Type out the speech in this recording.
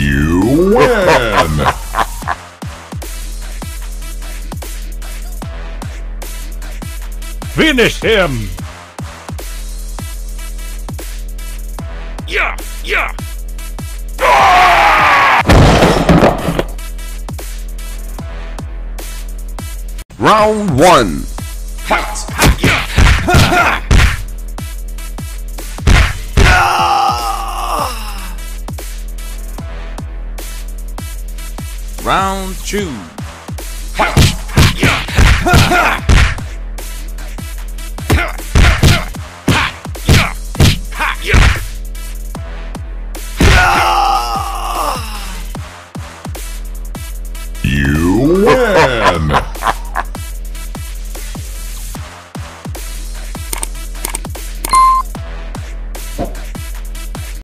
You win! Finish him! Yeah, yeah. Round one. Fight. Round two. You win!